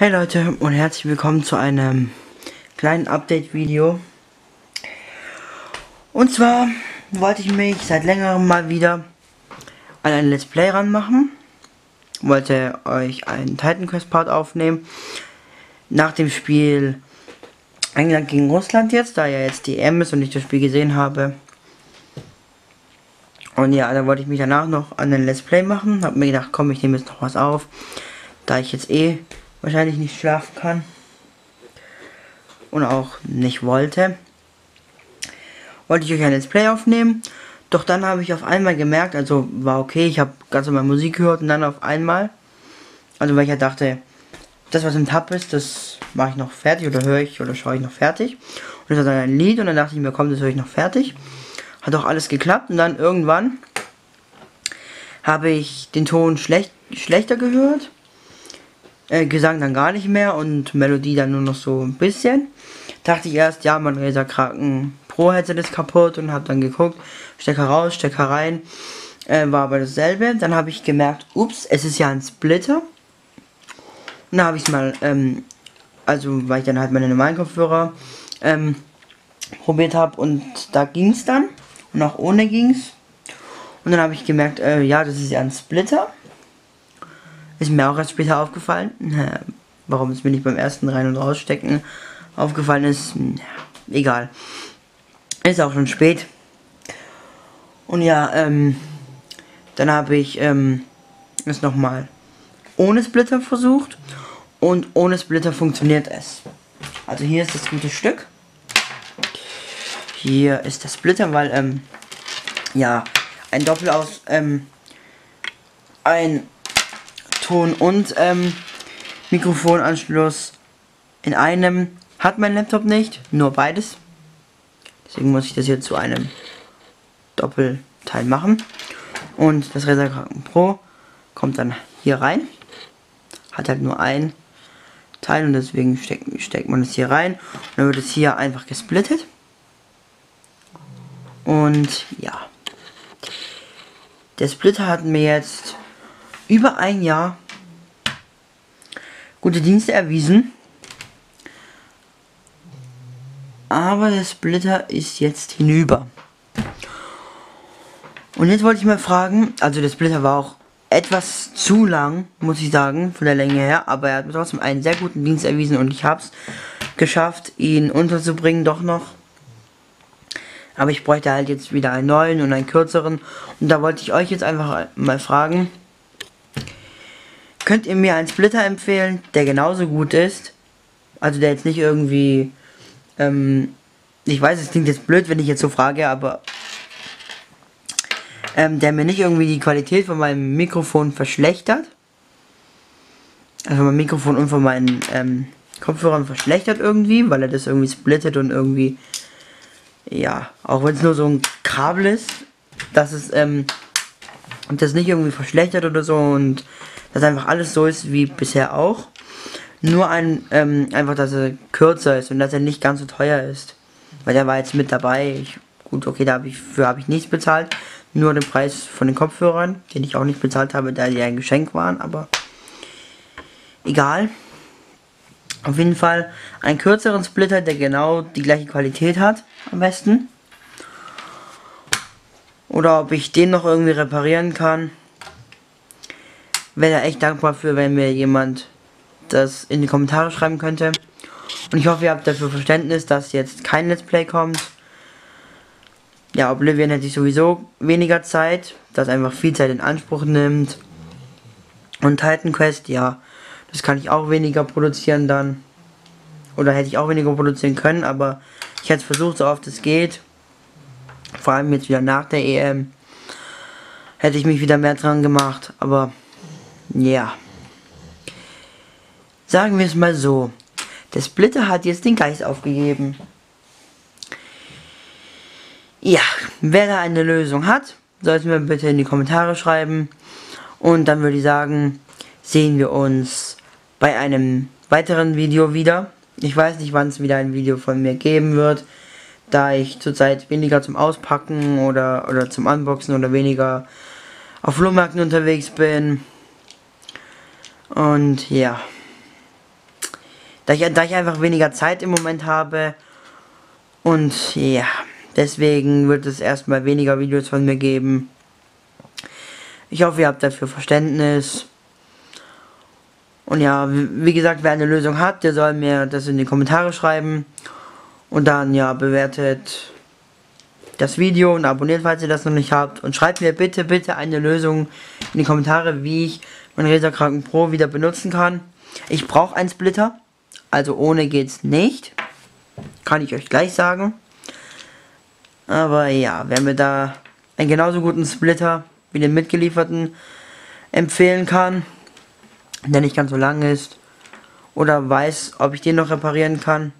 Hey Leute und herzlich willkommen zu einem kleinen Update-Video. Und zwar wollte ich mich seit längerem mal wieder an ein Let's Play ranmachen. Wollte euch einen Titan Quest Part aufnehmen. Nach dem Spiel England gegen Russland jetzt, da ja jetzt die EM ist und ich das Spiel gesehen habe. Und ja, da wollte ich mich danach noch an ein Let's Play machen. Hab mir gedacht, komm, ich nehme jetzt noch was auf. Da ich jetzt eh wahrscheinlich nicht schlafen kann. Und auch nicht wollte. Wollte ich euch ein Let's Play aufnehmen. Doch dann habe ich auf einmal gemerkt, also war okay, ich habe ganz normal Musik gehört und dann auf einmal, also weil ich ja dachte, das was im Tab ist, das mache ich noch fertig oder höre ich oder schaue ich noch fertig. Und das war dann ein Lied und dann dachte ich mir, komm, das höre ich noch fertig. Hat auch alles geklappt und dann irgendwann habe ich den Ton schlecht, schlechter gehört äh, Gesang dann gar nicht mehr und Melodie dann nur noch so ein bisschen. Dachte ich erst, ja, mein Razer Kraken Pro Headset ist kaputt und habe dann geguckt, Stecker raus, Stecker rein. Äh, war aber dasselbe. Dann habe ich gemerkt, ups, es ist ja ein Splitter. Und dann habe ich es mal, ähm, also weil ich dann halt meine normalen Kopfhörer ähm, probiert habe und da ging es dann. Und auch ohne ging es. Und dann habe ich gemerkt, äh, ja, das ist ja ein Splitter. Ist mir auch erst später aufgefallen. Warum es mir nicht beim ersten Rein- und Rausstecken aufgefallen ist, egal. Ist auch schon spät. Und ja, ähm, dann habe ich ähm, es nochmal ohne Splitter versucht. Und ohne Splitter funktioniert es. Also hier ist das gute Stück. Hier ist der Splitter, weil, ähm, ja, ein Doppelaus, ähm, ein Ton und ähm, Mikrofonanschluss in einem hat mein Laptop nicht, nur beides. Deswegen muss ich das hier zu einem Doppelteil machen. Und das Razer Pro kommt dann hier rein. Hat halt nur ein Teil und deswegen steckt, steckt man es hier rein. Und dann wird es hier einfach gesplittet. Und ja. Der Splitter hat mir jetzt über ein Jahr gute Dienste erwiesen. Aber der Splitter ist jetzt hinüber. Und jetzt wollte ich mal fragen, also der Splitter war auch etwas zu lang, muss ich sagen, von der Länge her, aber er hat mir trotzdem einen sehr guten Dienst erwiesen und ich habe es geschafft, ihn unterzubringen, doch noch. Aber ich bräuchte halt jetzt wieder einen neuen und einen kürzeren. Und da wollte ich euch jetzt einfach mal fragen, Könnt ihr mir einen Splitter empfehlen, der genauso gut ist? Also der jetzt nicht irgendwie, ähm, ich weiß, es klingt jetzt blöd, wenn ich jetzt so frage, aber ähm, der mir nicht irgendwie die Qualität von meinem Mikrofon verschlechtert. Also mein Mikrofon und von meinen ähm, Kopfhörern verschlechtert irgendwie, weil er das irgendwie splittet und irgendwie, ja, auch wenn es nur so ein Kabel ist, dass es, ähm, das nicht irgendwie verschlechtert oder so und dass einfach alles so ist wie bisher auch. Nur ein, ähm, einfach, dass er kürzer ist und dass er nicht ganz so teuer ist. Weil der war jetzt mit dabei. Ich, gut, okay, da habe ich, für habe ich nichts bezahlt. Nur den Preis von den Kopfhörern, den ich auch nicht bezahlt habe, da die ein Geschenk waren, aber egal. Auf jeden Fall einen kürzeren Splitter, der genau die gleiche Qualität hat, am besten. Oder ob ich den noch irgendwie reparieren kann wäre da echt dankbar für, wenn mir jemand das in die Kommentare schreiben könnte. Und ich hoffe, ihr habt dafür Verständnis, dass jetzt kein Let's Play kommt. Ja, Oblivion hätte ich sowieso weniger Zeit, das einfach viel Zeit in Anspruch nimmt. Und Titan Quest, ja, das kann ich auch weniger produzieren dann. Oder hätte ich auch weniger produzieren können, aber ich hätte es versucht, so oft es geht. Vor allem jetzt wieder nach der EM. Hätte ich mich wieder mehr dran gemacht, aber ja. Sagen wir es mal so. Der Splitter hat jetzt den Geist aufgegeben. Ja, wer da eine Lösung hat, sollte mir bitte in die Kommentare schreiben. Und dann würde ich sagen, sehen wir uns bei einem weiteren Video wieder. Ich weiß nicht, wann es wieder ein Video von mir geben wird, da ich zurzeit weniger zum Auspacken oder, oder zum Unboxen oder weniger auf Flohmärkten unterwegs bin. Und ja. Da ich, da ich einfach weniger Zeit im Moment habe. Und ja, deswegen wird es erstmal weniger Videos von mir geben. Ich hoffe, ihr habt dafür Verständnis. Und ja, wie gesagt, wer eine Lösung hat, der soll mir das in die Kommentare schreiben. Und dann ja, bewertet das Video und abonniert, falls ihr das noch nicht habt. Und schreibt mir bitte, bitte eine Lösung in die Kommentare, wie ich mein Razer Pro wieder benutzen kann. Ich brauche einen Splitter. Also ohne geht's nicht. Kann ich euch gleich sagen. Aber ja, wer mir da einen genauso guten Splitter wie den mitgelieferten empfehlen kann, der nicht ganz so lang ist, oder weiß, ob ich den noch reparieren kann,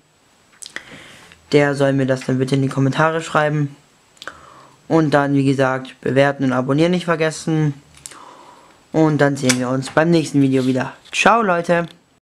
der soll mir das dann bitte in die Kommentare schreiben. Und dann, wie gesagt, bewerten und abonnieren nicht vergessen. Und dann sehen wir uns beim nächsten Video wieder. Ciao, Leute!